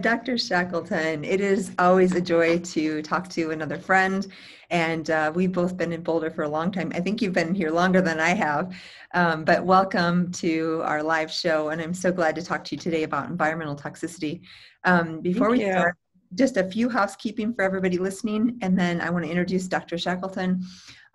Dr. Shackelton. It is always a joy to talk to another friend. And uh, we've both been in Boulder for a long time. I think you've been here longer than I have. Um, but welcome to our live show. And I'm so glad to talk to you today about environmental toxicity. Um, before Thank we you. start, just a few housekeeping for everybody listening. And then I want to introduce Dr. Shackelton.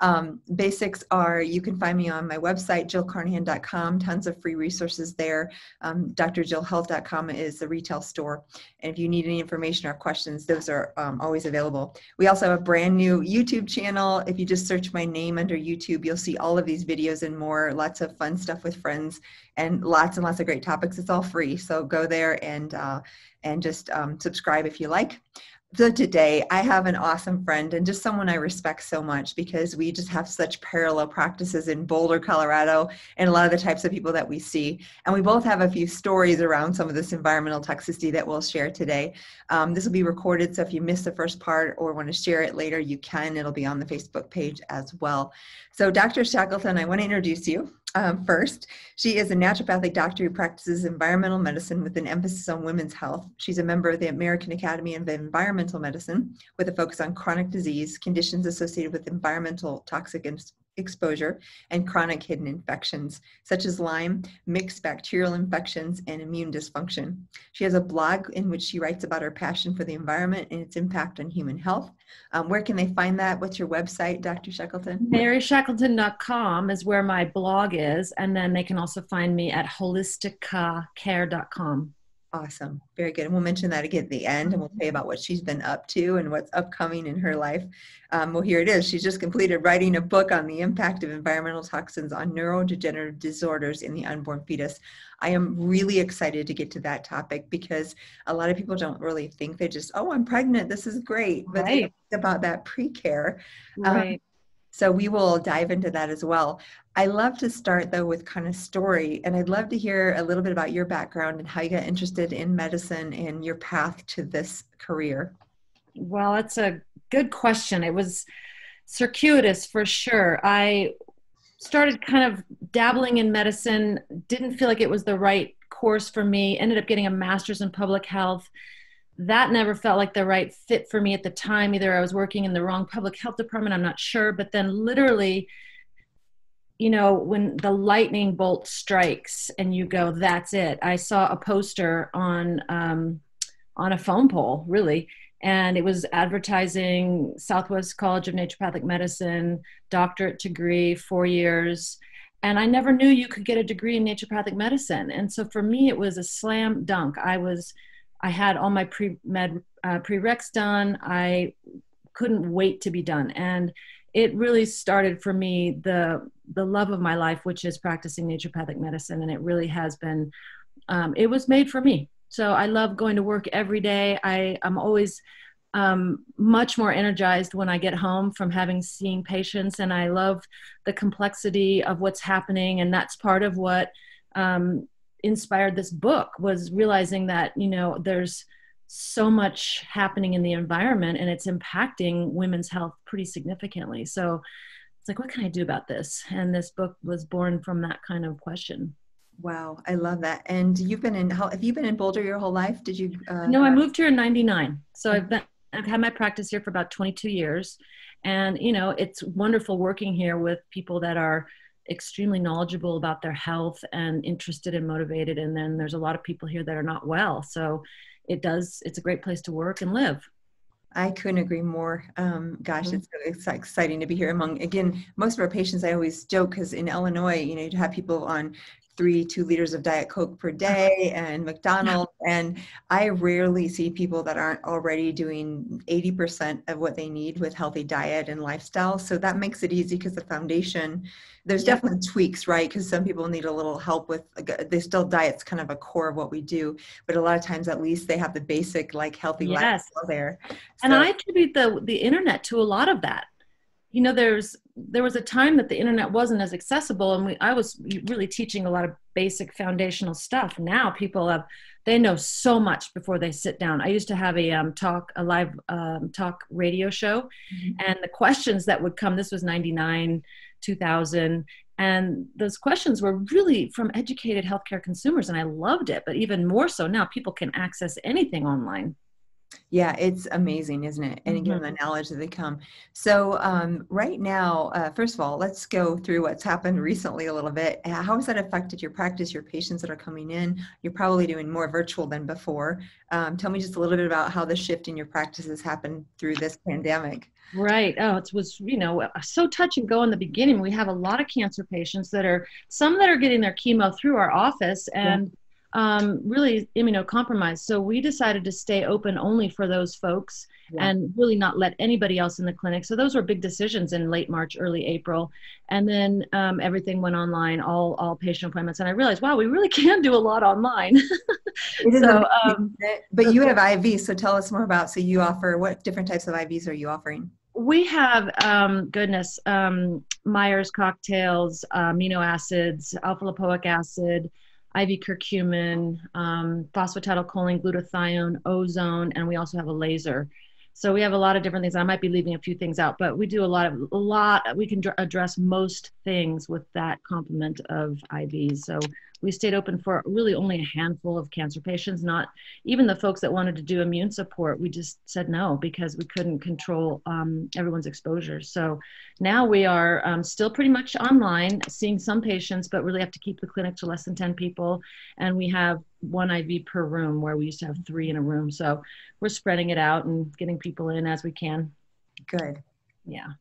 Um, basics are you can find me on my website, jillcarnahan.com, tons of free resources there. Um, drjillhealth.com is the retail store. And if you need any information or questions, those are um, always available. We also have a brand new YouTube channel. If you just search my name under YouTube, you'll see all of these videos and more, lots of fun stuff with friends and lots and lots of great topics. It's all free. So go there and, uh, and just um, subscribe if you like. So today I have an awesome friend and just someone I respect so much because we just have such parallel practices in Boulder, Colorado, and a lot of the types of people that we see. And we both have a few stories around some of this environmental toxicity that we'll share today. Um, this will be recorded, so if you missed the first part or want to share it later, you can. It'll be on the Facebook page as well. So Dr. Shackelton, I want to introduce you. Um, first, she is a naturopathic doctor who practices environmental medicine with an emphasis on women's health. She's a member of the American Academy of Environmental Medicine with a focus on chronic disease, conditions associated with environmental toxic exposure and chronic hidden infections, such as Lyme, mixed bacterial infections, and immune dysfunction. She has a blog in which she writes about her passion for the environment and its impact on human health. Um, where can they find that? What's your website, Dr. Shackelton? MaryShackelton.com is where my blog is, and then they can also find me at holisticacare.com. Awesome. Very good. And we'll mention that again at the end and we'll tell you about what she's been up to and what's upcoming in her life. Um, well, here it is. She's just completed writing a book on the impact of environmental toxins on neurodegenerative disorders in the unborn fetus. I am really excited to get to that topic because a lot of people don't really think they just, oh, I'm pregnant. This is great. But right. about that pre care. Um, right. So we will dive into that as well. I love to start though with kind of story, and I'd love to hear a little bit about your background and how you got interested in medicine and your path to this career. Well, that's a good question. It was circuitous for sure. I started kind of dabbling in medicine, didn't feel like it was the right course for me, ended up getting a master's in public health that never felt like the right fit for me at the time. Either I was working in the wrong public health department, I'm not sure. But then, literally, you know, when the lightning bolt strikes and you go, that's it. I saw a poster on um, on a phone pole, really, and it was advertising Southwest College of Naturopathic Medicine, doctorate degree, four years. And I never knew you could get a degree in naturopathic medicine. And so for me, it was a slam dunk. I was I had all my pre med uh, prereqs done. I couldn't wait to be done, and it really started for me the the love of my life, which is practicing naturopathic medicine, and it really has been. Um, it was made for me. So I love going to work every day. I I'm always um, much more energized when I get home from having seen patients, and I love the complexity of what's happening, and that's part of what um, inspired this book was realizing that you know there's so much happening in the environment and it's impacting women's health pretty significantly. So it's like what can i do about this? And this book was born from that kind of question. Wow i love that. And you've been in how have you been in boulder your whole life? Did you uh, no i moved here in 99 so i've been i've had my practice here for about 22 years. And you know it's wonderful working here with people that are extremely knowledgeable about their health and interested and motivated and then there's a lot of people here that are not well so it does it's a great place to work and live I couldn't agree more. Um, gosh, mm-hmm. it's, it's exciting to be here among, again, most of our patients, I always joke because in Illinois, you know, you'd have people on three two liters of diet coke per day and mcdonald's and i rarely see people that aren't already doing 80% of what they need with healthy diet and lifestyle so that makes it easy because the foundation there's yeah. definitely tweaks right because some people need a little help with uh, they still diet's kind of a core of what we do but a lot of times at least they have the basic like healthy yes. lifestyle there so. and i attribute the the internet to a lot of that you know there's there was a time that the internet wasn't as accessible and we, i was really teaching a lot of basic foundational stuff now people have they know so much before they sit down i used to have a um, talk a live um, talk radio show mm-hmm. and the questions that would come this was 99 2000 And those questions were really from educated healthcare consumers, and I loved it. But even more so now, people can access anything online. Yeah, it's amazing, isn't it? And again, the knowledge that they come. So, um, right now, uh, first of all, let's go through what's happened recently a little bit. Uh, How has that affected your practice, your patients that are coming in? You're probably doing more virtual than before. Um, tell me just a little bit about how the shift in your practice has happened through this pandemic. Right. Oh, it was, you know, so touch and go in the beginning. We have a lot of cancer patients that are, some that are getting their chemo through our office and um, really immunocompromised. So we decided to stay open only for those folks Yeah. and really not let anybody else in the clinic. So those were big decisions in late March, early April. And then um, everything went online, all, all patient appointments. And I realized, wow, we really can do a lot online. So, um, but you have IVs, so tell us more about. So you offer what different types of IVs are you offering? we have um, goodness um, myers cocktails uh, amino acids alpha lipoic acid iv curcumin um, phosphatidylcholine glutathione ozone and we also have a laser. So we have a lot of different things. I might be leaving a few things out but we do a lot of a lot we can dr- address most things with that complement of ivs so we stayed open for really only a handful of cancer patients not even the folks that wanted to do immune support, we just said no because we couldn't control um, everyone's exposure. So now we are um, still pretty much online, seeing some patients, but really have to keep the clinic to less than 10 people. And we have one IV per room where we used to have three in a room. So we're spreading it out and getting people in as we can. Good. Yeah.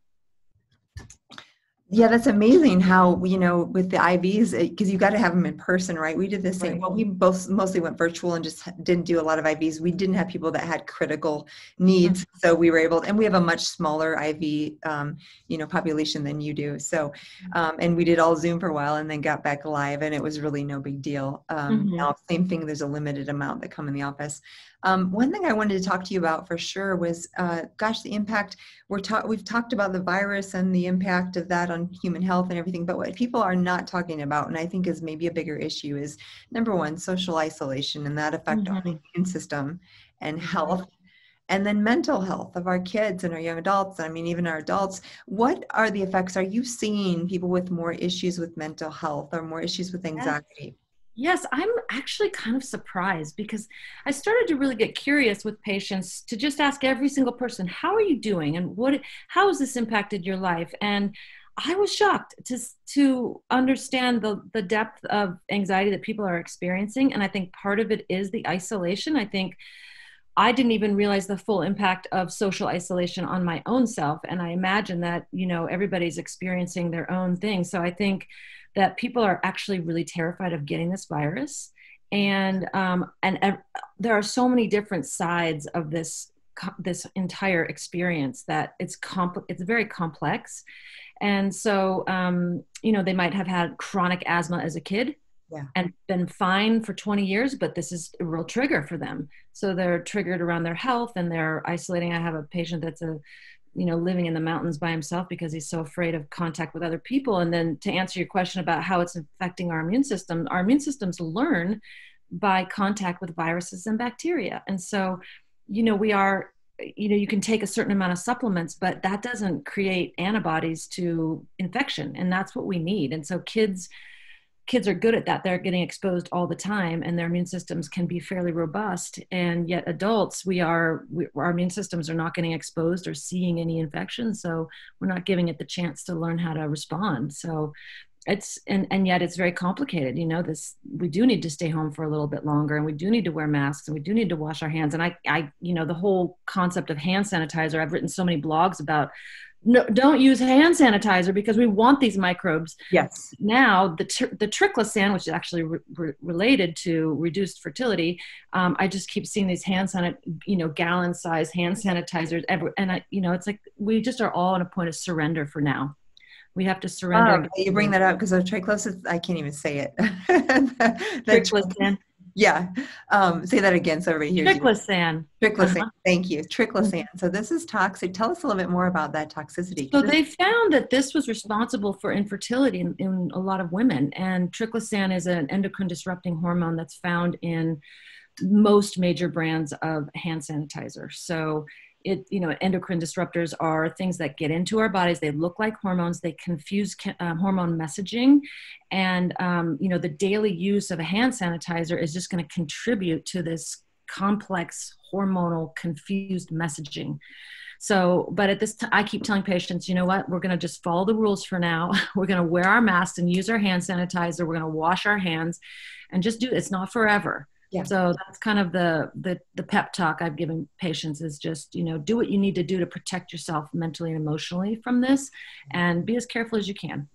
Yeah, that's amazing how, you know, with the IVs, because you got to have them in person, right? We did the same. Right. Well, we both mostly went virtual and just didn't do a lot of IVs. We didn't have people that had critical needs. So we were able, and we have a much smaller IV, um, you know, population than you do. So, um, and we did all Zoom for a while and then got back live and it was really no big deal. Um, Mhm. Now, same thing, there's a limited amount that come in the office. Um, one thing I wanted to talk to you about for sure was, uh, gosh, the impact we're ta- we've talked about the virus and the impact of that on human health and everything but what people are not talking about and i think is maybe a bigger issue is number one social isolation and that effect on the immune system and Mhm. health and then mental health of our kids and our young adults i mean even our adults. What are the effects? Are you seeing people with more issues with mental health or more issues with anxiety Yes, I'm actually kind of surprised because I started to really get curious with patients to just ask every single person, "How are you doing?" and "What? How has this impacted your life?" And I was shocked to to understand the the depth of anxiety that people are experiencing, and I think part of it is the isolation. I think I didn't even realize the full impact of social isolation on my own self, and I imagine that you know everybody's experiencing their own thing. So I think that people are actually really terrified of getting this virus. And um, and ev- there are so many different sides of this this entire experience that it's compl- it's very complex. And so um, you know they might have had chronic asthma as a kid Yeah. and been fine for 20 years but this is a real trigger for them. So they're triggered around their health and they're isolating. I have a patient that's a you know living in the mountains by himself because he's so afraid of contact with other people. And then to answer your question about how it's affecting our immune system our immune systems learn by contact with viruses and bacteria. And so you know we are you know you can take a certain amount of supplements but that doesn't create antibodies to infection. And that's what we need. And so kids kids are good at that they're getting exposed all the time and their immune systems can be fairly robust and yet adults we are we, our immune systems are not getting exposed or seeing any infections so we're not giving it the chance to learn how to respond. So it's and and yet it's very complicated you know this we do need to stay home for a little bit longer and we do need to wear masks and we do need to wash our hands and i i you know the whole concept of hand sanitizer i've written so many blogs about no, don't use hand sanitizer because we want these microbes yes now the tr- the triclosan, which is actually re- re- related to reduced fertility, um, I just keep seeing these hand sanit, you know, gallon size hand sanitizers, every, and I, you know, it's like we just are all on a point of surrender for now. We have to surrender. um, you bring that up because of triclosan i can't even say it The- the Triclosan. Yeah. Um, say that again so everybody hears you. Triclosan. Triclosan. Uh-huh. Thank you. Triclosan. So this is toxic. Tell us a little bit more about that toxicity. So they found that this was responsible for infertility in, in a lot of women, and triclosan is an endocrine disrupting hormone that's found in most major brands of hand sanitizer. So it you know endocrine disruptors are things that get into our bodies. They look like hormones. They confuse um, hormone messaging. And um, you know the daily use of a hand sanitizer is just going to contribute to this complex hormonal confused messaging. So but at this i keep telling patients you know what? We're going to just follow the rules for now. We're going to wear our masks and use our hand sanitizer. We're going to wash our hands and just do it's not forever yeah. So that's kind of the, the the pep talk I've given patients is just you know do what you need to do to protect yourself mentally and emotionally from this, and be as careful as you can.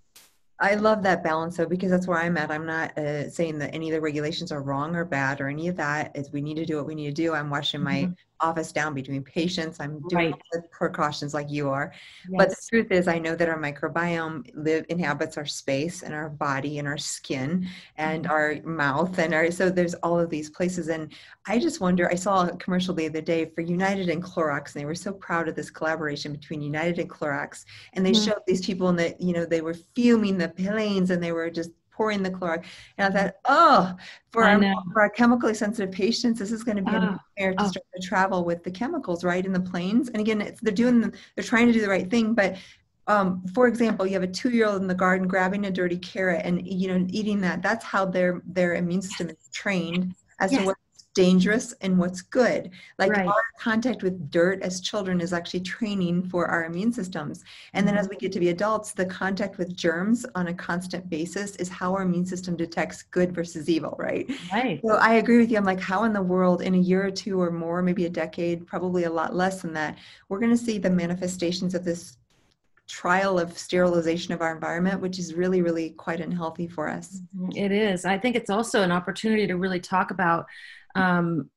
I love that balance though, because that's where I'm at. I'm not uh, saying that any of the regulations are wrong or bad or any of that. Is we need to do what we need to do. I'm watching my mm-hmm office down between patients. I'm doing right. the precautions like you are. Yes. But the truth is, I know that our microbiome live inhabits our space and our body and our skin and mm-hmm. our mouth and our so there's all of these places. And I just wonder. I saw a commercial the other day for United and Clorox, and they were so proud of this collaboration between United and Clorox. And they mm-hmm. showed these people, and that you know they were fuming the planes, and they were just pouring the chloride. And I thought, oh, for, our, for our chemically sensitive patients, this is going to be oh. a nightmare to oh. start to travel with the chemicals, right, in the planes. And again, they're doing, the, they're trying to do the right thing, but um, for example, you have a two-year-old in the garden grabbing a dirty carrot and you know eating that. That's how their their immune system is trained as yes. to what dangerous and what's good. Like right. our contact with dirt as children is actually training for our immune systems. And then as mm-hmm. we get to be adults, the contact with germs on a constant basis is how our immune system detects good versus evil, right? Right. So I agree with you. I'm like, how in the world in a year or two or more, maybe a decade, probably a lot less than that, we're going to see the manifestations of this trial of sterilization of our environment, which is really, really quite unhealthy for us. Mm-hmm. It is. I think it's also an opportunity to really talk about um,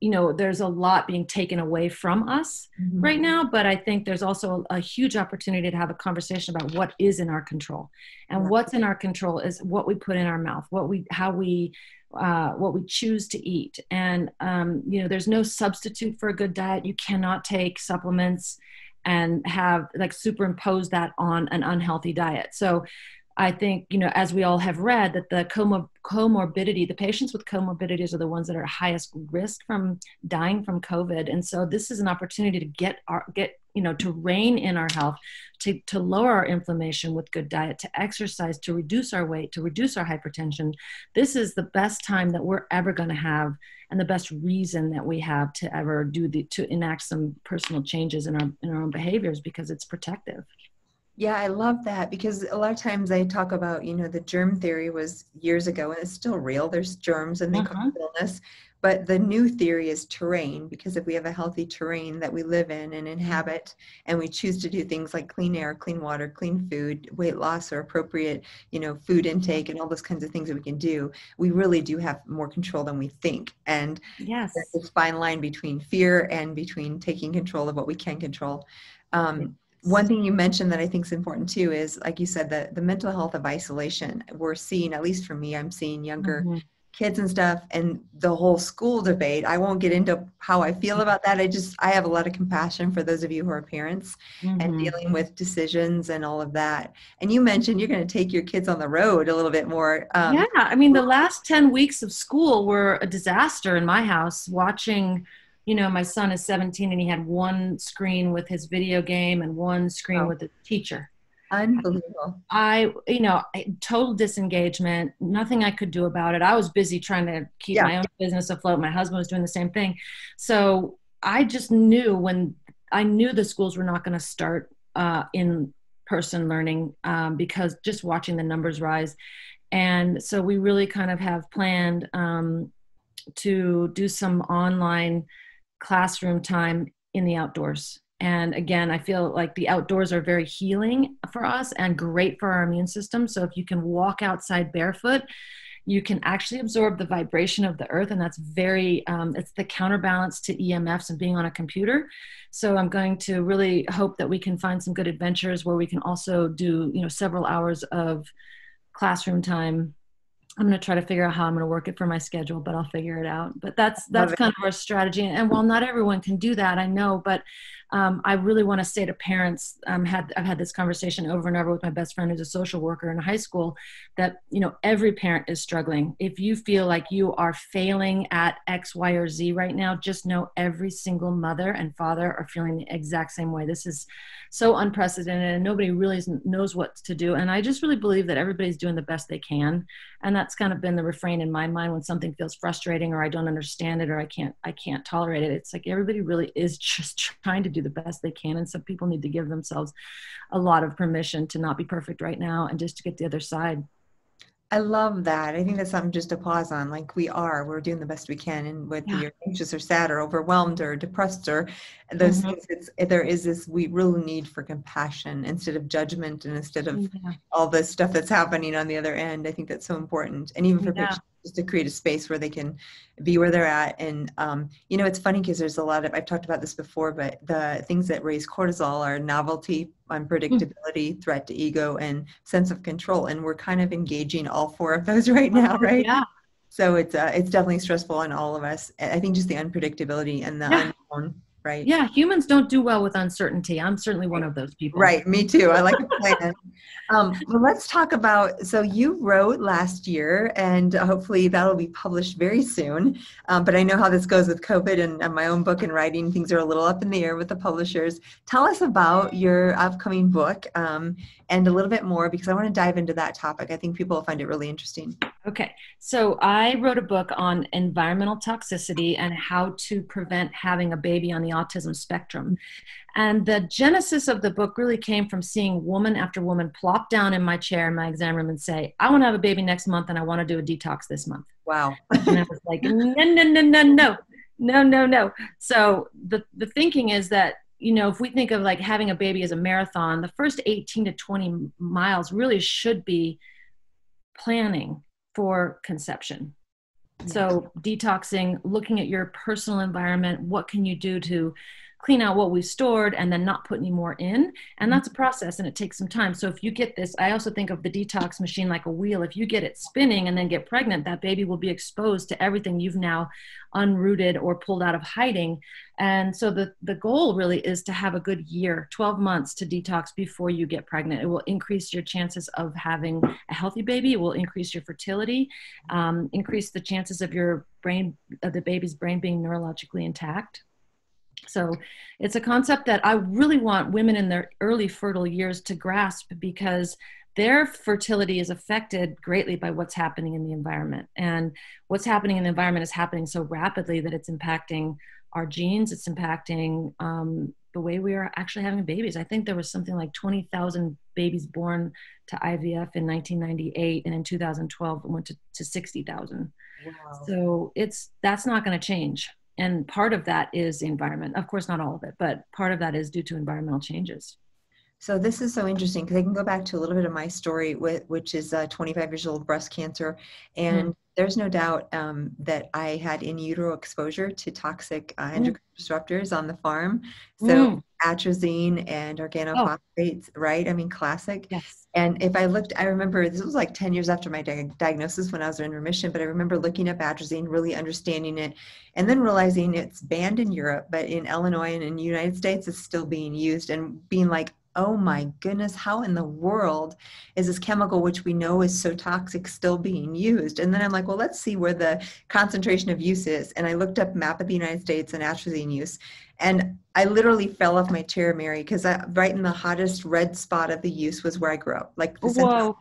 you know there's a lot being taken away from us mm-hmm. right now but i think there's also a, a, huge opportunity to have a conversation about what is in our control and right. what's in our control is what we put in our mouth what we how we uh, what we choose to eat and um, you know there's no substitute for a good diet you cannot take supplements and have like superimpose that on an unhealthy diet so I think, you know, as we all have read, that the comor- comorbidity, the patients with comorbidities are the ones that are highest risk from dying from COVID. And so this is an opportunity to get our, get, you know, to rein in our health, to, to lower our inflammation with good diet, to exercise, to reduce our weight, to reduce our hypertension. This is the best time that we're ever going to have and the best reason that we have to ever do the, to enact some personal changes in our, in our own behaviors because it's protective. Yeah, I love that because a lot of times I talk about, you know, the germ theory was years ago and it's still real. There's germs and they uh-huh. cause illness. But the new theory is terrain because if we have a healthy terrain that we live in and inhabit and we choose to do things like clean air, clean water, clean food, weight loss or appropriate, you know, food intake and all those kinds of things that we can do, we really do have more control than we think. And yes, there's this fine line between fear and between taking control of what we can control. Um, one thing you mentioned that I think is important too is, like you said, the the mental health of isolation. We're seeing, at least for me, I'm seeing younger mm-hmm. kids and stuff, and the whole school debate. I won't get into how I feel about that. I just I have a lot of compassion for those of you who are parents mm-hmm. and dealing with decisions and all of that. And you mentioned you're going to take your kids on the road a little bit more. Um, yeah, I mean, the last ten weeks of school were a disaster in my house. Watching you know, my son is 17 and he had one screen with his video game and one screen with the teacher. Unbelievable. I, you know, total disengagement, nothing I could do about it. I was busy trying to keep yeah. my own business afloat. My husband was doing the same thing. So I just knew when I knew the schools were not going to start uh, in person learning um, because just watching the numbers rise. And so we really kind of have planned um, to do some online classroom time in the outdoors. And again, I feel like the outdoors are very healing for us and great for our immune system. So if you can walk outside barefoot, you can actually absorb the vibration of the earth and that's very um, it's the counterbalance to emfs and being on a computer so i'm going to really hope that we can find some good adventures where we can also do you know several hours of classroom time I'm going to try to figure out how I'm going to work it for my schedule, but I'll figure it out. But that's that's kind of our strategy. And while not everyone can do that, I know, but um, I really want to say to parents, um, had, I've had this conversation over and over with my best friend who's a social worker in high school, that you know every parent is struggling. If you feel like you are failing at X, Y, or Z right now, just know every single mother and father are feeling the exact same way. This is so unprecedented, and nobody really knows what to do. And I just really believe that everybody's doing the best they can, and that's kind of been the refrain in my mind when something feels frustrating or I don't understand it or I can't I can't tolerate it. It's like everybody really is just trying to do do the best they can. And some people need to give themselves a lot of permission to not be perfect right now and just to get the other side. I love that. I think that's something just to pause on. Like we are, we're doing the best we can, and whether yeah. you're anxious or sad or overwhelmed or depressed or those mm-hmm. things, it's, there is this we really need for compassion instead of judgment and instead of yeah. all the stuff that's happening on the other end. I think that's so important, and even for yeah. patients just to create a space where they can be where they're at. And um, you know, it's funny because there's a lot of I've talked about this before, but the things that raise cortisol are novelty, unpredictability, mm. threat to ego, and sense of control. And we're kind of engaging all four of those right now, right? Yeah. So it's uh, it's definitely stressful on all of us. I think just the unpredictability and the yeah. unknown right? Yeah, humans don't do well with uncertainty. I'm certainly one of those people. Right, me too. I like a plan. um, well, let's talk about. So you wrote last year, and hopefully that'll be published very soon. Um, but I know how this goes with COVID and, and, my own book and writing. Things are a little up in the air with the publishers. Tell us about your upcoming book um, and a little bit more because I want to dive into that topic. I think people will find it really interesting. Okay, so I wrote a book on environmental toxicity and how to prevent having a baby on the autism spectrum. And the genesis of the book really came from seeing woman after woman plop down in my chair in my exam room and say, I want to have a baby next month and I want to do a detox this month. Wow. and I was like, no, no, no, no, no, no, no, no. So the, the thinking is that you know, if we think of like having a baby as a marathon, the first 18 to 20 miles really should be planning for conception. So, detoxing, looking at your personal environment, what can you do to clean out what we've stored and then not put any more in. And that's a process and it takes some time. So if you get this, I also think of the detox machine like a wheel. If you get it spinning and then get pregnant, that baby will be exposed to everything you've now unrooted or pulled out of hiding. And so the, the goal really is to have a good year, 12 months to detox before you get pregnant. It will increase your chances of having a healthy baby. It will increase your fertility, um, increase the chances of your brain, of the baby's brain being neurologically intact. So it's a concept that I really want women in their early fertile years to grasp because their fertility is affected greatly by what's happening in the environment. And what's happening in the environment is happening so rapidly that it's impacting our genes, it's impacting um, the way we are actually having babies. I think there was something like 20,000 babies born to IVF in 1998, and in 2012 it went to, to 60,000. Wow. So it's that's not going to change and part of that is the environment of course not all of it but part of that is due to environmental changes so this is so interesting because I can go back to a little bit of my story, with, which is uh, 25 years old breast cancer, and mm. there's no doubt um, that I had in utero exposure to toxic uh, mm. endocrine mm. disruptors on the farm. So mm. Atrazine and oh. organophosphates, oh. right? I mean, classic. Yes. And if I looked, I remember this was like 10 years after my di- diagnosis when I was in remission, but I remember looking up atrazine, really understanding it, and then realizing it's banned in Europe, but in Illinois and in the United States, it's still being used, and being like, oh my goodness, how in the world is this chemical, which we know is so toxic, still being used? And then I'm like, well, let's see where the concentration of use is. And I looked up map of the United States and atrazine use. And I literally fell off my chair, Mary, because right in the hottest red spot of the use was where I grew up, like the center,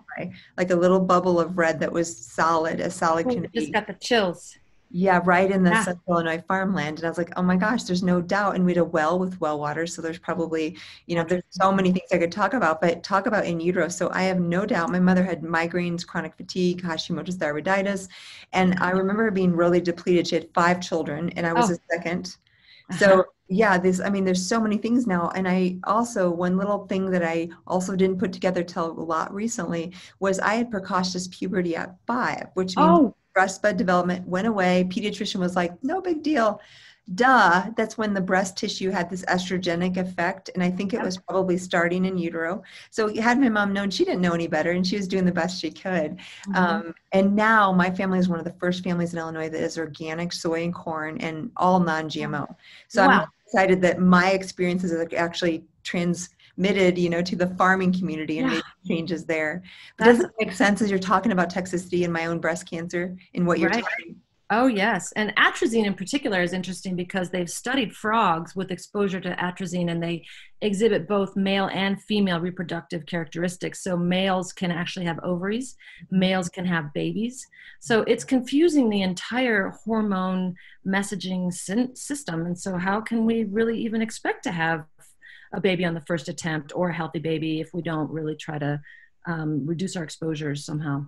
like a little bubble of red that was solid, as solid oh, can be. Just got the chills. Yeah, right in the yeah. Central Illinois farmland. And I was like, oh my gosh, there's no doubt. And we had a well with well water. So there's probably, you know, there's so many things I could talk about, but talk about in utero. So I have no doubt my mother had migraines, chronic fatigue, Hashimoto's thyroiditis. And I remember being really depleted. She had five children and I was oh. a second. Uh-huh. Yeah, this, I mean, there's so many things now. And I also, one little thing that I also didn't put together till a lot recently was I had precocious puberty at five, which means oh breast bud development went away. Pediatrician was like, no big deal. duh, that's when the breast tissue had this estrogenic effect. And I think it was probably starting in utero. So had my mom known, she didn't know any better and she was doing the best she could. Mm-hmm. Um, and now my family is one of the first families in Illinois that is organic soy and corn and all non GMO. So wow. I'm excited that my experiences are actually transmitted, you know, to the farming community and yeah. made changes there. But does it make sense as you're talking about toxicity and my own breast cancer in what you're right. talking? Oh, yes. And atrazine in particular is interesting because they've studied frogs with exposure to atrazine and they exhibit both male and female reproductive characteristics. So males can actually have ovaries, males can have babies. So it's confusing the entire hormone messaging system. And so, how can we really even expect to have a baby on the first attempt or a healthy baby if we don't really try to um, reduce our exposures somehow?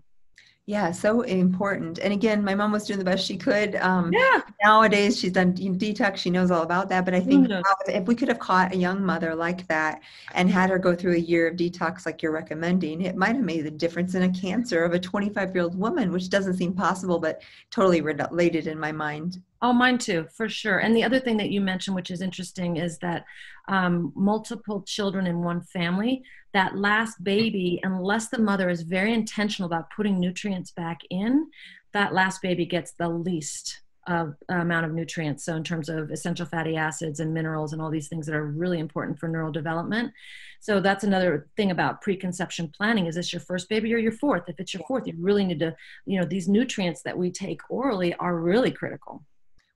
Yeah, so important. And again, my mom was doing the best she could. Um, yeah. Nowadays, she's done detox. She knows all about that. But I think mm-hmm. if we could have caught a young mother like that and had her go through a year of detox, like you're recommending, it might have made the difference in a cancer of a 25 year old woman, which doesn't seem possible, but totally related in my mind. Oh, mine too, for sure. And the other thing that you mentioned, which is interesting, is that um, multiple children in one family, that last baby, unless the mother is very intentional about putting nutrients back in, that last baby gets the least of, uh, amount of nutrients. So, in terms of essential fatty acids and minerals and all these things that are really important for neural development. So, that's another thing about preconception planning. Is this your first baby or your fourth? If it's your fourth, you really need to, you know, these nutrients that we take orally are really critical.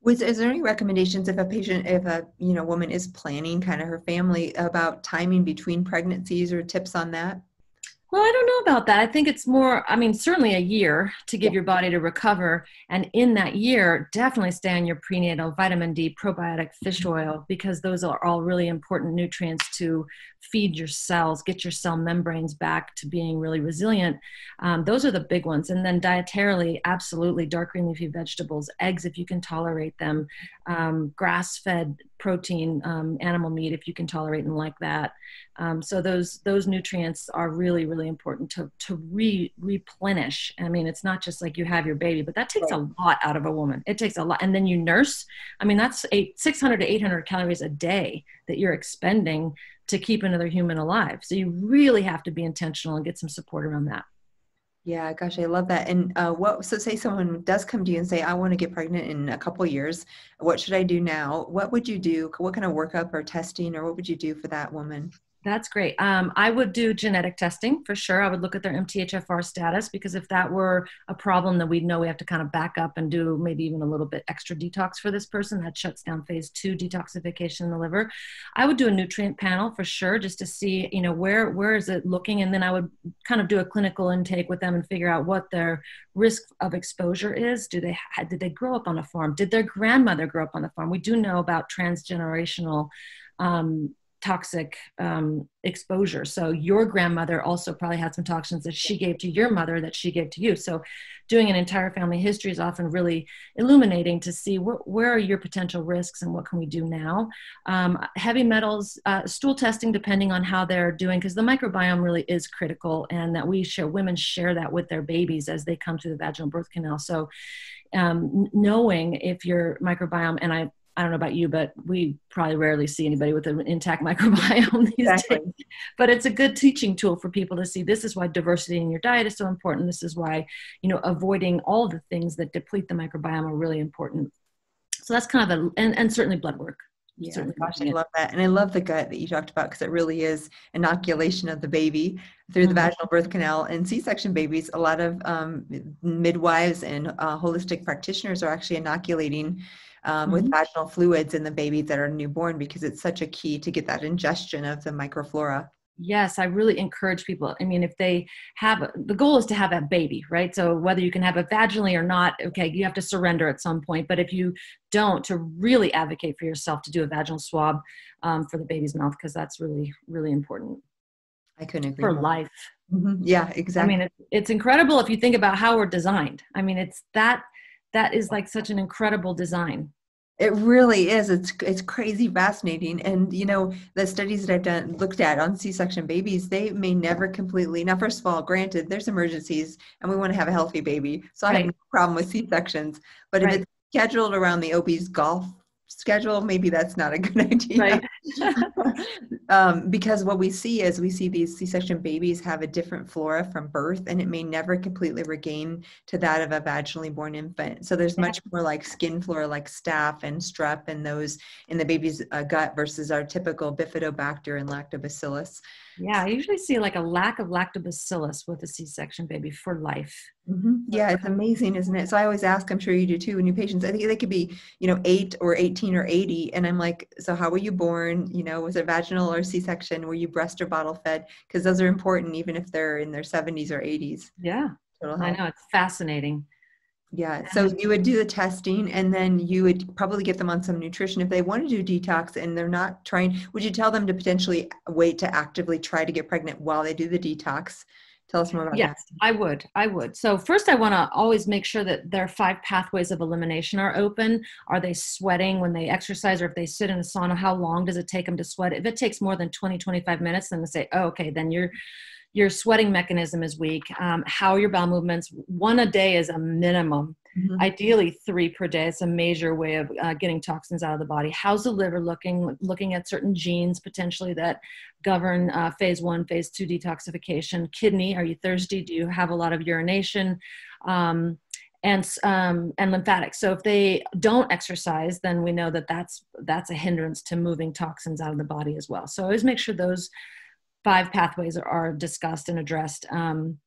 Was is there any recommendations if a patient, if a you know woman is planning kind of her family about timing between pregnancies or tips on that? Well, I don't know about that. I think it's more, I mean, certainly a year to give your body to recover. And in that year, definitely stay on your prenatal vitamin D, probiotic fish mm-hmm. oil, because those are all really important nutrients to feed your cells, get your cell membranes back to being really resilient. Um, those are the big ones. And then dietarily, absolutely dark green leafy vegetables, eggs if you can tolerate them, um, grass fed protein, um, animal meat if you can tolerate and like that. Um, so those those nutrients are really really important to to re, replenish. I mean, it's not just like you have your baby, but that takes right. a lot out of a woman. It takes a lot, and then you nurse. I mean, that's eight, 600 to 800 calories a day that you're expending to keep another human alive. So you really have to be intentional and get some support around that. Yeah, gosh, I love that. And uh, what? So, say someone does come to you and say, "I want to get pregnant in a couple years. What should I do now?" What would you do? What kind of workup or testing, or what would you do for that woman? That's great. Um, I would do genetic testing for sure. I would look at their MTHFR status because if that were a problem, then we'd know we have to kind of back up and do maybe even a little bit extra detox for this person. That shuts down phase two detoxification in the liver. I would do a nutrient panel for sure, just to see, you know, where where is it looking, and then I would kind of do a clinical intake with them and figure out what their risk of exposure is. Do they did they grow up on a farm? Did their grandmother grow up on the farm? We do know about transgenerational um, toxic um, exposure. So your grandmother also probably had some toxins that she gave to your mother that she gave to you. So doing an entire family history is often really illuminating to see wh- where are your potential risks and what can we do now. Um, heavy metals, uh, stool testing, depending on how they're doing, because the microbiome really is critical, and that we share women share that with their babies as they come through the vaginal birth canal. So um, knowing if your microbiome and I I don't know about you, but we probably rarely see anybody with an intact microbiome these exactly. days. But it's a good teaching tool for people to see this is why diversity in your diet is so important. This is why, you know, avoiding all the things that deplete the microbiome are really important. So that's kind of a, and, and certainly blood work. Yeah, certainly gosh, I love that. And I love the gut that you talked about because it really is inoculation of the baby through mm-hmm. the vaginal birth canal. And C section babies, a lot of um, midwives and uh, holistic practitioners are actually inoculating um, mm-hmm. with vaginal fluids in the babies that are newborn because it's such a key to get that ingestion of the microflora. Yes, I really encourage people. I mean, if they have the goal is to have a baby, right? So whether you can have it vaginally or not, okay, you have to surrender at some point. But if you don't, to really advocate for yourself to do a vaginal swab um, for the baby's mouth because that's really, really important. I couldn't agree for more. life. Mm-hmm. Yeah, exactly. I mean, it's, it's incredible if you think about how we're designed. I mean, it's that that is like such an incredible design it really is it's it's crazy fascinating and you know the studies that i've done looked at on c-section babies they may never completely now first of all granted there's emergencies and we want to have a healthy baby so right. i have no problem with c-sections but right. if it's scheduled around the ob's golf schedule, maybe that's not a good idea. Right. um, because what we see is we see these C-section babies have a different flora from birth, and it may never completely regain to that of a vaginally born infant. So there's much more like skin flora, like staph and strep, and those in the baby's uh, gut versus our typical bifidobacter and lactobacillus. Yeah, I usually see like a lack of lactobacillus with a C-section baby for life. Mm-hmm. Yeah, it's amazing, isn't it? So I always ask, I'm sure you do too, new patients, I think they could be, you know, eight or 18 or 80. And I'm like, so how were you born? You know, was it vaginal or C-section? Were you breast or bottle fed? Because those are important, even if they're in their 70s or 80s. Yeah, I know. It's fascinating. Yeah. So you would do the testing and then you would probably get them on some nutrition. If they want to do detox and they're not trying, would you tell them to potentially wait to actively try to get pregnant while they do the detox? Tell us more about yes, that. I would. I would. So first I want to always make sure that their five pathways of elimination are open. Are they sweating when they exercise or if they sit in a sauna, how long does it take them to sweat? If it takes more than 20, 25 minutes, then they say, oh, okay, then you're your sweating mechanism is weak, um, how your bowel movements, one a day is a minimum. Mm-hmm. Ideally, three per day. It's a major way of uh, getting toxins out of the body. How's the liver looking? Looking at certain genes potentially that govern uh, phase one, phase two detoxification. Kidney, are you thirsty? Do you have a lot of urination? Um, and um, and lymphatic. So if they don't exercise, then we know that that's that's a hindrance to moving toxins out of the body as well. So always make sure those five pathways are discussed and addressed. Um,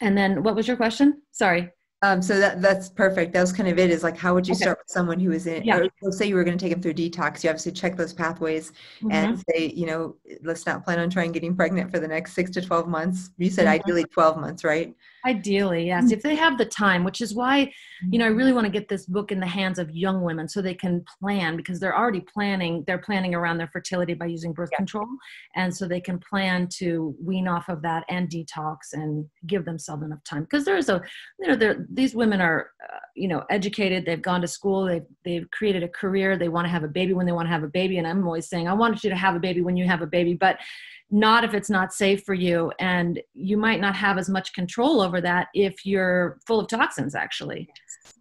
and then what was your question? Sorry. Um, so that that's perfect. That was kind of it. Is like, how would you okay. start with someone who is in? Yeah. let's say you were going to take them through detox. You obviously check those pathways mm-hmm. and say, you know, let's not plan on trying getting pregnant for the next six to twelve months. You said mm-hmm. ideally twelve months, right? Ideally, yes. Mm-hmm. If they have the time, which is why, you know, I really want to get this book in the hands of young women so they can plan because they're already planning. They're planning around their fertility by using birth yeah. control, and so they can plan to wean off of that and detox and give themselves enough time. Because there is a, you know, these women are, uh, you know, educated. They've gone to school. They've they've created a career. They want to have a baby when they want to have a baby. And I'm always saying, I want you to have a baby when you have a baby, but not if it's not safe for you and you might not have as much control over that if you're full of toxins actually.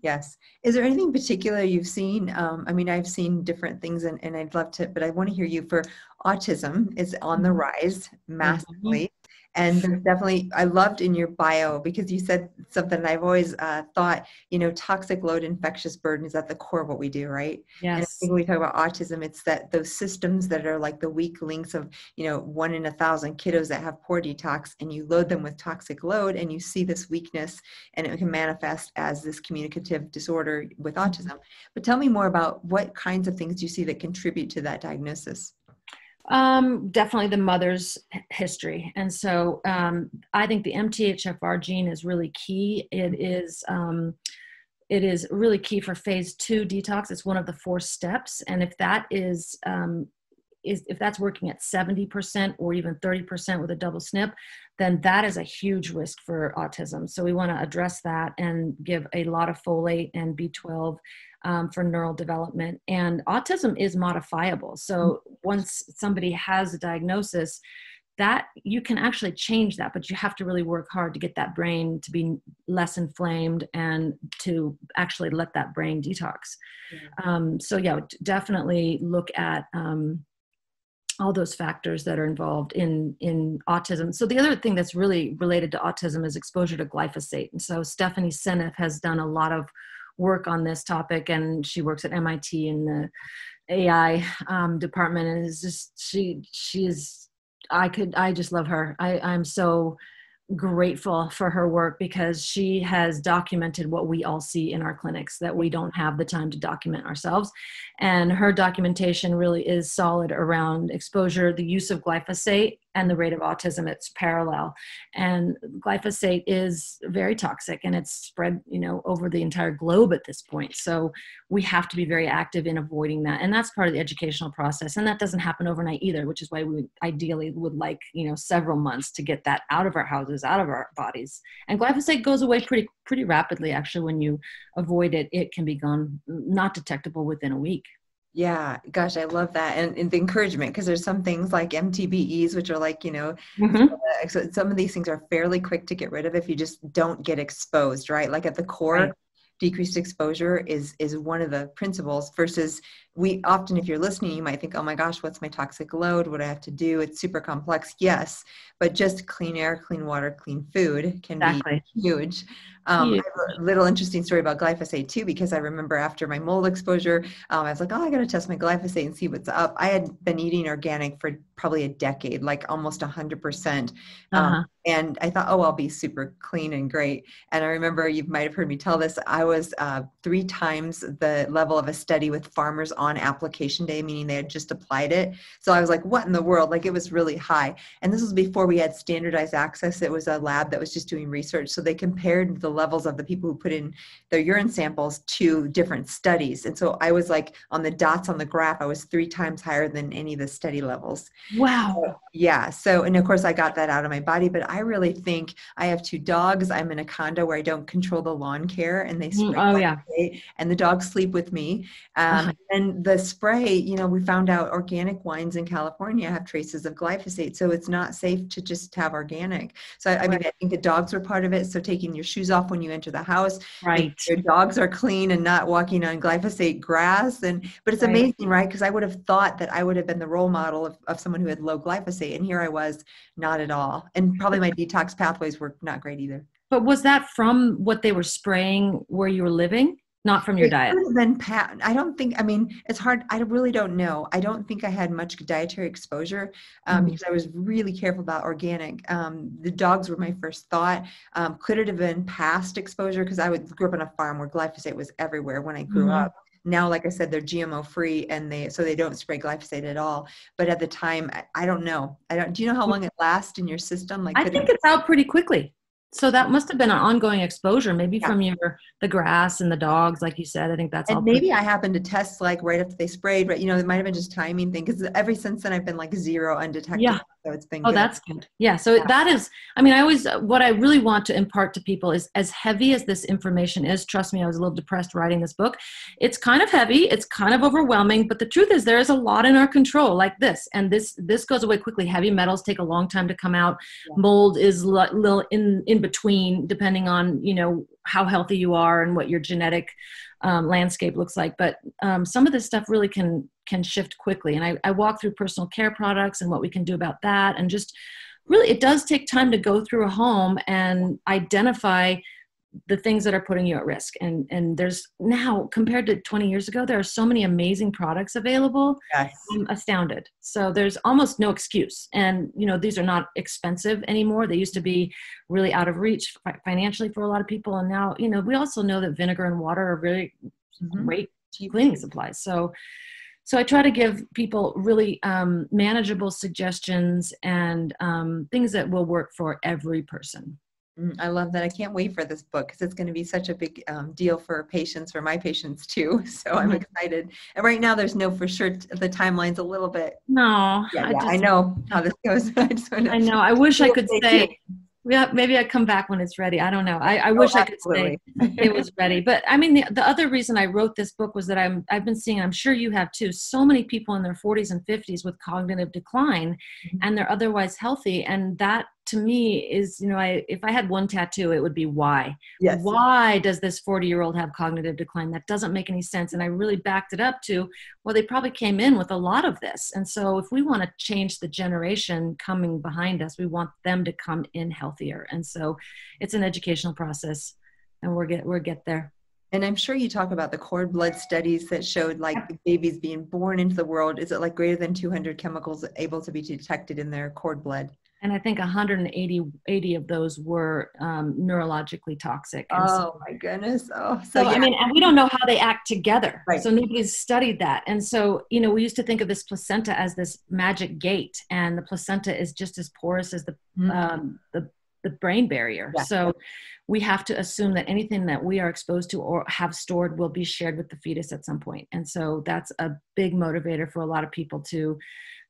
Yes. Is there anything particular you've seen? Um, i mean i've seen different things and, and i'd love to but i want to hear you for autism is on the mm-hmm. rise massively. mm-hmm and there's definitely i loved in your bio because you said something i've always uh, thought you know toxic load infectious burden is at the core of what we do right? Yes. and when we talk about autism it's that those systems that are like the weak links of you know one in a thousand kiddos that have poor detox and you load them with toxic load and you see this weakness and it can manifest as this communicative disorder with mm-hmm. autism. But tell me more about what kinds of things do you see that contribute to that diagnosis um, definitely the mother's history. And so um, I think the MTHFR gene is really key. It is. Um, it is really key for phase two detox. It's one of the four steps, and if that is um, is if that's working at 70% or even 30% with a double SNP, then that is a huge risk for autism. So we want to address that and give a lot of folate and B12 um, for neural development. And autism is modifiable. So mm-hmm. once somebody has a diagnosis, that you can actually change that, but you have to really work hard to get that brain to be less inflamed and to actually let that brain detox. Um, so yeah, definitely look at um, all those factors that are involved in in autism. So the other thing that's really related to autism is exposure to glyphosate. And so Stephanie Seneff has done a lot of work on this topic, and she works at MIT in the AI um, department, and is just she she is I could I just love her. I I'm so grateful for her work because she has documented what we all see in our clinics that we don't have the time to document ourselves. And her documentation really is solid around exposure, the use of glyphosate, and the rate of autism it's parallel. And glyphosate is very toxic and it's spread you know over the entire globe at this point. So we have to be very active in avoiding that. And that's part of the educational process. And that doesn't happen overnight either which is why we ideally would like you know several months to get that out of our houses out of our bodies. And glyphosate goes away pretty pretty rapidly actually. When you avoid it it can be gone not detectable within a week yeah, gosh, I love that. And, and the encouragement, because there's some things like MTBEs, which are like, you know, mm-hmm. so some of these things are fairly quick to get rid of if you just don't get exposed, right? Like at the core, right. decreased exposure is is one of the principles versus we often if you're listening you might think oh my gosh what's my toxic load what do i have to do it's super complex yes but just clean air clean water clean food can exactly. be huge um, yeah. I have a little interesting story about glyphosate too, because I remember after my mold exposure, um, I was like, oh, I got to test my glyphosate and see what's up. I had been eating organic for probably a decade, like almost 100%. Um, uh-huh. and I thought, oh, I'll be super clean and great. And I remember you might have heard me tell this. I was uh, three times the level of a study with farmers on application day, meaning they had just applied it. So I was like, what in the world? Like it was really high. And this was before we had standardized access. It was a lab that was just doing research. So they compared the levels of the people who put in their urine samples to different studies. And so I was like on the dots on the graph, I was three times higher than any of the study levels. Wow. yeah. So, and of course, I got that out of my body, but I really think I have two dogs. I'm in a condo where I don't control the lawn care and they mm, spray. Oh, yeah. and the dogs sleep with me. Um, uh-huh. And the spray, you know, we found out organic wines in California have traces of glyphosate. So it's not safe to just have organic. So, I, I mean, I think the dogs were part of it. So taking your shoes off when you enter the house, right? Your dogs are clean and not walking on glyphosate grass. And, but it's right. amazing, right? Because I would have thought that I would have been the role model of, of someone who had low glyphosate. And here I was, not at all. And probably my detox pathways were not great either. But was that from what they were spraying where you were living? Not from your it diet. Then pat. I don't think. I mean, it's hard. I really don't know. I don't think I had much dietary exposure um, mm-hmm. because I was really careful about organic. Um, the dogs were my first thought. Um, could it have been past exposure? Because I would grew up on a farm where glyphosate was everywhere when I grew mm-hmm. up now like i said they're gmo free and they so they don't spray glyphosate at all but at the time i, I don't know i don't do you know how long it lasts in your system like i think it, it's out pretty quickly so that must have been an ongoing exposure, maybe yeah. from your the grass and the dogs, like you said. I think that's and maybe I happened to test like right after they sprayed, right? You know, it might have been just timing thing because ever since then I've been like zero undetected. Yeah. So it's been. Oh, good. that's good. Yeah. So yeah. that is. I mean, I always uh, what I really want to impart to people is as heavy as this information is. Trust me, I was a little depressed writing this book. It's kind of heavy. It's kind of overwhelming. But the truth is, there is a lot in our control, like this, and this this goes away quickly. Heavy metals take a long time to come out. Yeah. Mold is little in in between, depending on you know how healthy you are and what your genetic um, landscape looks like. But um, some of this stuff really can can shift quickly. And I, I walk through personal care products and what we can do about that, and just really, it does take time to go through a home and identify the things that are putting you at risk. And and there's now compared to 20 years ago there are so many amazing products available. Yes. i'm astounded. So there's almost no excuse. And you know these are not expensive anymore. They used to be really out of reach financially for a lot of people. And now you know we also know that vinegar and water are really mm-hmm. great cleaning supplies. So so I try to give people really um, manageable suggestions and um, things that will work for every person. Mm, I love that. I can't wait for this book because it's going to be such a big um, deal for patients, for my patients too. So I'm mm-hmm. excited. And right now, there's no for sure. The timeline's a little bit. No, yeah, I, yeah, just, I know how this goes. I, just to, I know. I wish I could say. Yeah, maybe I come back when it's ready. I don't know. I, I oh, wish I could say it was ready. But I mean, the, the other reason I wrote this book was that I'm I've been seeing. I'm sure you have too. So many people in their 40s and 50s with cognitive decline, mm-hmm. and they're otherwise healthy, and that to me is you know I, if i had one tattoo it would be why. Yes. why does this 40 year old have cognitive decline? That doesn't make any sense. And i really backed it up to well they probably came in with a lot of this. And so if we want to change the generation coming behind us we want them to come in healthier. And so it's an educational process and we're get we're get there. And I'm sure you talk about the cord blood studies that showed like babies being born into the world. Is it like greater than 200 chemicals able to be detected in their cord blood? And I think 180 80 of those were um, neurologically toxic. And oh so, my goodness! Oh, so, so yeah. I mean, and we don't know how they act together. Right. So nobody's studied that, and so you know, we used to think of this placenta as this magic gate, and the placenta is just as porous as the mm-hmm. um, the the brain barrier. Yeah. So we have to assume that anything that we are exposed to or have stored will be shared with the fetus at some point. And so that's a big motivator for a lot of people to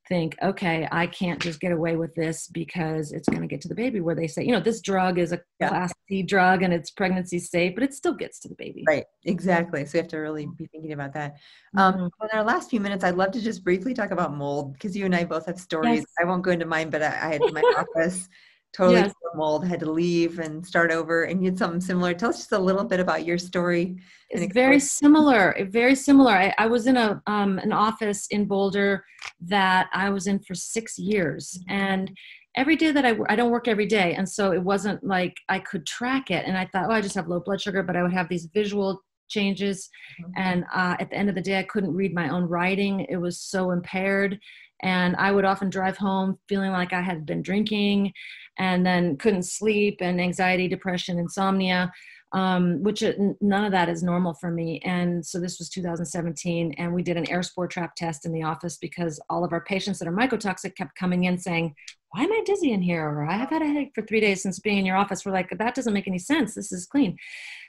think, okay, I can't just get away with this because it's going to get to the baby. Where they say, you know, this drug is a yeah. class C drug and it's pregnancy safe, but it still gets to the baby. Right, exactly. So we have to really be thinking about that. Um, mm-hmm. in our last few minutes, I'd love to just briefly talk about mold because you and I both have stories. Yes. I won't go into mine, but I, I had my office totally Yes. mold, had to leave and start over, and you had something similar. Tell us just a little bit about your story. It's very similar. Very similar. I, I was in a um, an office in Boulder that I was in for six years, and every day that I I don't work every day, and so it wasn't like I could track it. And I thought, oh, I just have low blood sugar, but I would have these visual changes, Mhm. and uh, at the end of the day, I couldn't read my own writing. It was so impaired. And I would often drive home feeling like I had been drinking and then couldn't sleep and anxiety, depression, insomnia um, which it, none of that is normal for me. And so this was 2017, and we did an air spore trap test in the office because all of our patients that are mycotoxic kept coming in saying, "Why am I dizzy in here?" or "I have had a headache for three days since being in your office." We're like, "That doesn't make any sense. This is clean.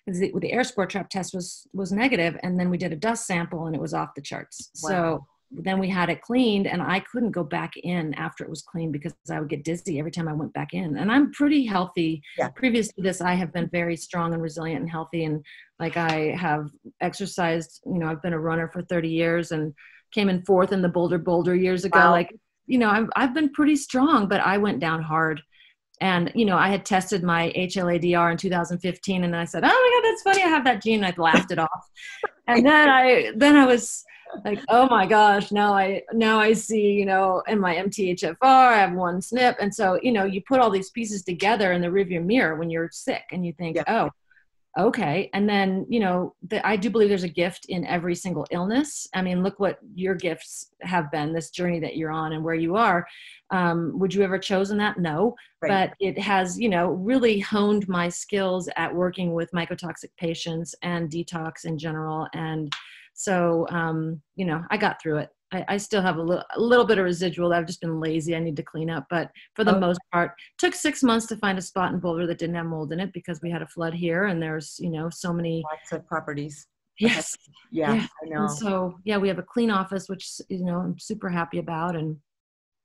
The, the air spore trap test was was negative, and then we did a dust sample, and it was off the charts. Wow. So then we had it cleaned and i couldn't go back in after it was cleaned because i would get dizzy every time i went back in. And i'm pretty healthy. Yeah. previous to this i have been very strong and resilient and healthy and like i have exercised you know i've been a runner for 30 years and came in fourth in the Bolder Boulder years ago. Wow. like you know I've, I've been pretty strong but i went down hard. And you know i had tested my HLA-DR in 2015 and i said oh my god that's funny. I have that gene and i laughed it off. And then i then i was like oh my gosh now i now i see you know in my mthfr i have one snip. And so you know you put all these pieces together in the rearview mirror when you're sick and you think Yeah. oh okay. And then you know the, i do believe there's a gift in every single illness. I mean look what your gifts have been this journey that you're on and where you are. Um, would you ever chosen that? No. Right. but it has you know really honed my skills at working with mycotoxic patients and detox in general. And so um, you know i got through it I, I still have a little, a little bit of residual I've just been lazy. I need to clean up, but for the Oh. most part, took six months to find a spot in Boulder that didn't have mold in it because we had a flood here, and there's you know so many. lots of properties. Yes, Yeah, Yeah. I know. and so yeah, we have a clean office, which you know I'm super happy about, and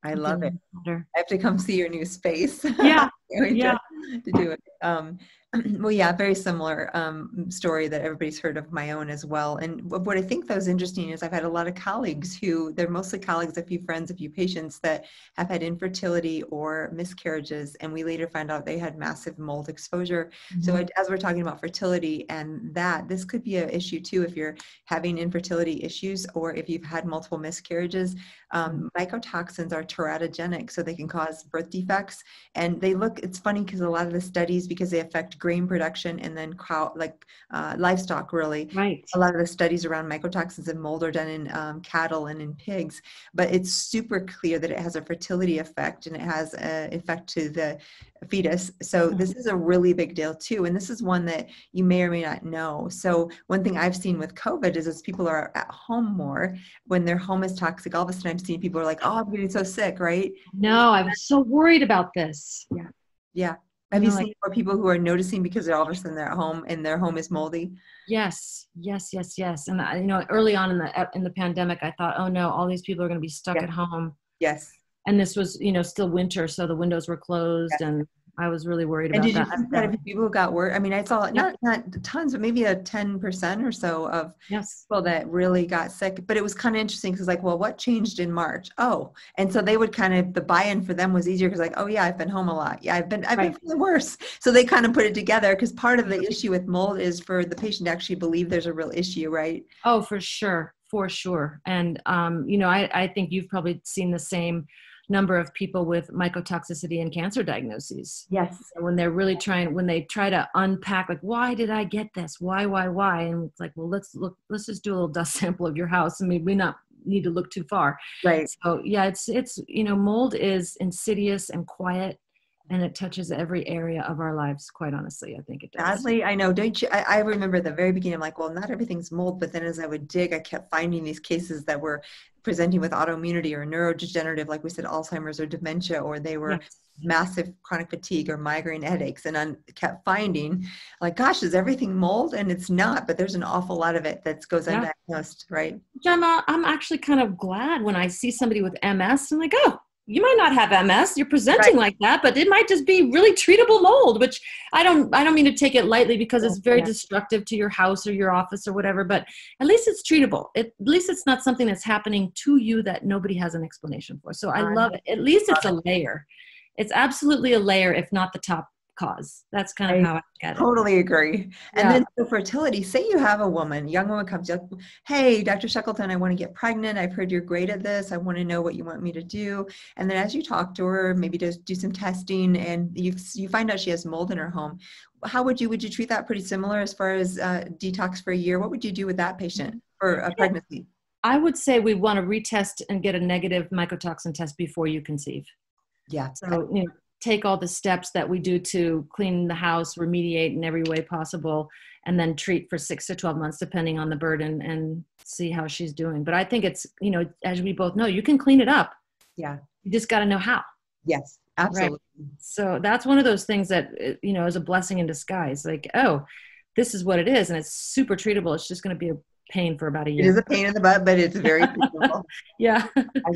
I love it. I have to come see your new space. Yeah, Can't to- yeah. to do it. Um, well, yeah, very similar um, story that everybody's heard of my own as well. And what I think that was interesting is I've had a lot of colleagues who, they're mostly colleagues, a few friends, a few patients that have had infertility or miscarriages. And we later find out they had massive mold exposure. So Mhm. it- as we're talking about fertility and that, this could be an issue too if you're having infertility issues or if you've had multiple miscarriages. Um, mycotoxins are teratogenic, so they can cause birth defects. And they look, it's funny because a lot of the studies, because they affect grain production and then cow, like uh, livestock really, right. a lot of the studies around mycotoxins and mold are done in um, cattle and in pigs, but it's super clear that it has a fertility effect and it has an effect to the fetus. So this is a really big deal too. And this is one that you may or may not know. So one thing I've seen with COVID is as people are at home more, when their home is toxic, all of a sudden I'm seeing people are like, oh, I'm getting so sick, right? No, I was so worried about this. Yeah. Yeah. Have you No, like- seen more people who are noticing because they're all of a sudden they're at home and their home is moldy? Yes, yes, yes, yes. And I, you know, early on in the uh, in the pandemic, I thought, oh no, all these people are going to be stuck Yeah. at home. Yes. And this was, you know, still winter, so the windows were closed, and I was really worried about And did you that. see that if people got worse? I mean, I saw not not tons, but maybe a ten percent or so of yes. people that really got sick. But it was kind of interesting because, like, well, what changed in March? Oh, and so they would kind of the buy-in for them was easier because, like, oh yeah, I've been home a lot. Yeah, I've been I've been Right. feeling worse. So they kind of put it together because part of the issue with mold is for the patient to actually believe there's a real issue, right? Oh, for sure, for sure. And um, you know, I I think you've probably seen the same number of people with mycotoxicity and cancer diagnoses. Yes. when they're really trying when they try to unpack like why did i get this why why why and it's like well let's look let's just do a little dust sample of your house i mean we not need to look too far Right. so yeah it's it's you know mold is insidious and quiet and it touches every area of our lives quite honestly i think it does Sadly, I know. Don't you? I, I remember the very beginning. I'm like, well, not everything's mold. But then as I would dig, I kept finding these cases that were presenting with autoimmunity or neurodegenerative, like we said, Alzheimer's or dementia, or they were Yes. massive chronic fatigue or migraine headaches. And I kept finding, like, gosh, is everything mold? And it's not. But there's an awful lot of it that goes Yeah. undiagnosed, right? Gemma, i'm actually kind of glad when i see somebody with ms i'm like oh you might not have ms you're presenting like that but it might just be really treatable mold which i don't i don't mean to take it lightly because it's very Yeah. destructive to your house or your office or whatever but at least it's treatable. It, at least it's not something that's happening to you that nobody has an explanation for. So i I love it. At least it's a layer. It's absolutely a layer, if not the top cause. That's kind of I how I get it. Totally agree. And Yeah. then for fertility, say you have a woman, young woman comes up, hey, Dr. Shackelton, I want to get pregnant. I've heard you're great at this. I want to know what you want me to do. And then as you talk to her, maybe just do some testing and you you find out she has mold in her home. How would you would you treat that pretty similar as far as uh, detox for a year? What would you do with that patient for a pregnancy? I would say we want to retest and get a negative mycotoxin test before you conceive. Yeah. So, you know, take all the steps that we do to clean the house, remediate in every way possible, and then treat for six to 12 months, depending on the burden, and see how she's doing. But I think it's, you know, as we both know, you can clean it up. Yeah. You just got to know how. Yes. Absolutely. So that's one of those things that, you know, is a blessing in disguise. Like, oh, this is what it is, and it's super treatable. It's just going to be a pain for about a year. It is a pain in the butt, but it's very yeah.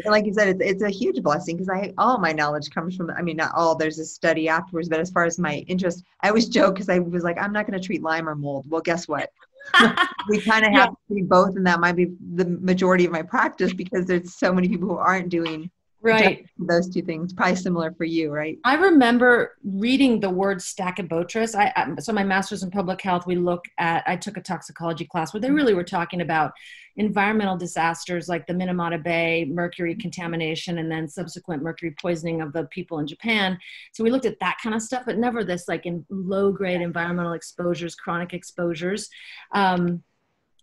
Like you said, it's, it's a huge blessing because I all my knowledge comes from. I mean, not all. There's a study afterwards, but as far as my interest, I always joke because I was like, I'm not going to treat Lyme or mold. Well, guess what? we kind of have Yeah. to treat both, and that might be the majority of my practice because there's so many people who aren't doing right. those two things. Probably similar for you, right? I remember reading the word Stachybotrys. I, I so my master's in public health. We look at. I took a toxicology class where they really were talking about environmental disasters like the Minamata Bay mercury contamination and then subsequent mercury poisoning of the people in Japan. So we looked at that kind of stuff, but never this like in low grade environmental exposures, chronic exposures. Um,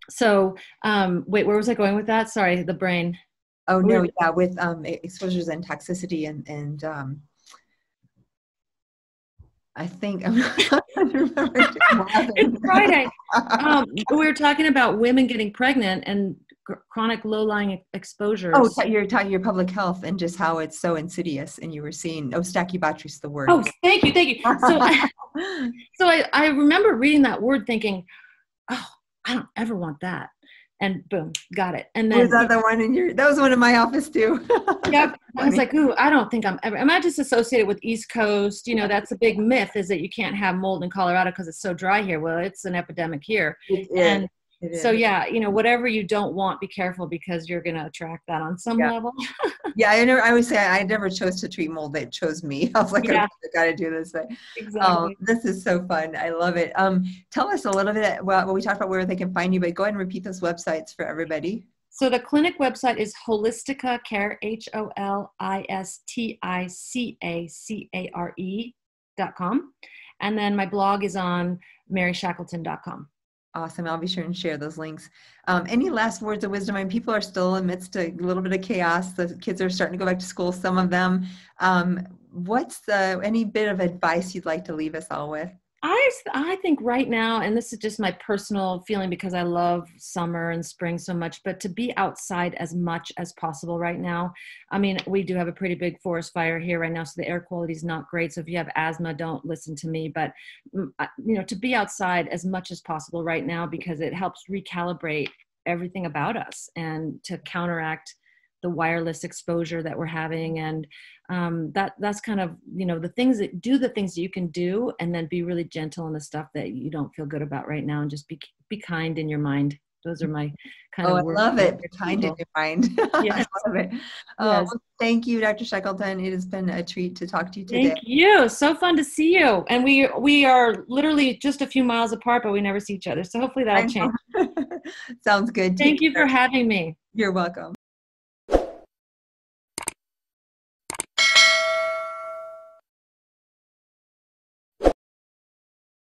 so um, wait, where was I going with that? Sorry, the brain. Oh no, yeah, with um, exposures and toxicity and and um, I think I'm not remember. It's Friday. um, we were talking about women getting pregnant and chronic low-lying exposures. Oh, you're talking your public health and just how it's so insidious, and you were seeing oh, stachybotrys, the word. Oh, thank you, thank you. So, I, so I, I remember reading that word, thinking, "Oh, I don't ever want that," and boom, got it. And then, was that the one in your? That was one in my office too. yep, I was like, "Ooh, I don't think I'm ever." Am I just associated with East Coast? You know, that's a big myth is that you can't have mold in Colorado because it's so dry here. Well, it's an epidemic here, It and it so is. yeah, you know, whatever you don't want, be careful because you're going to attract that on some Yeah. level. yeah. I never. I always say I never chose to treat mold; it chose me. I was like, Yeah. I got to do this. But, Exactly. Oh, this is so fun. I love it. Um, tell us a little bit. Well, we talked about where they can find you, but go ahead and repeat those websites for everybody. So the clinic website is Holistica Care, H O L I S T I C A C A R E dot com. And then my blog is on maryshackelton.com. Awesome. I'll be sure and share those links. Um, any last words of wisdom? I mean, people are still amidst a little bit of chaos. The kids are starting to go back to school, some of them. Um, what's the any bit of advice you'd like to leave us all with? I, I think right now, and this is just my personal feeling because I love summer and spring so much, but to be outside as much as possible right now. I mean, we do have a pretty big forest fire here right now, so the air quality is not great. So if you have asthma, don't listen to me. But, mm, you know, to be outside as much as possible right now because it helps recalibrate everything about us and to counteract the wireless exposure that we're having and um, that that's kind of you know the things that do the things that you can do and then be really gentle on the stuff that you don't feel good about right now and just be be kind in your mind those are my kind Oh, I of words love for it. Be kind in your mind. Yes. I love it. Oh, Yes. well, thank you, Dr. Shackelton. It has been a treat to talk to you today. thank you so fun to see you and we we are literally just a few miles apart but we never see each other so hopefully that'll change. Sounds good. thank you for having me You're welcome.